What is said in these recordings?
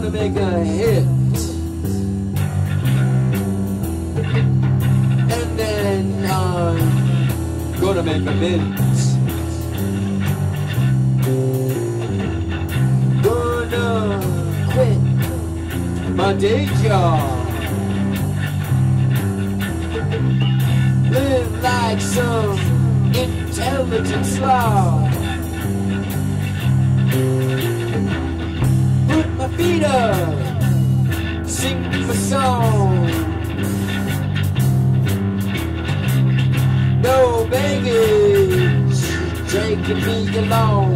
make a hit. And then I'm gonna make a mint. Gonna quit my day job. Live like some intelligent slob. Taking me along.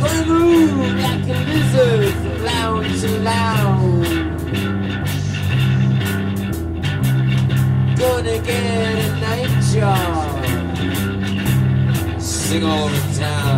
Gonna move like a lizard from lounge to lounge. Gonna get a night job. Sing all over town.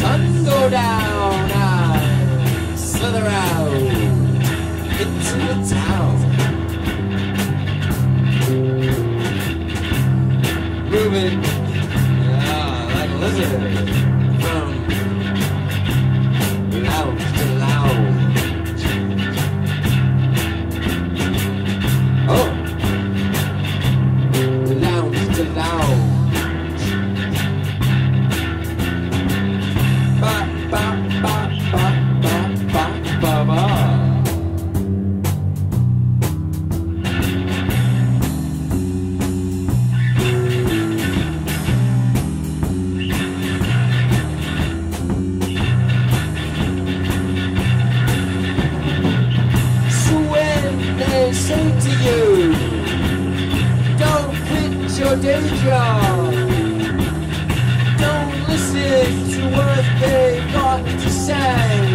Sun go down, I slither out into the town. Moving ah, like a lizard your day job, don't listen to what they got to say.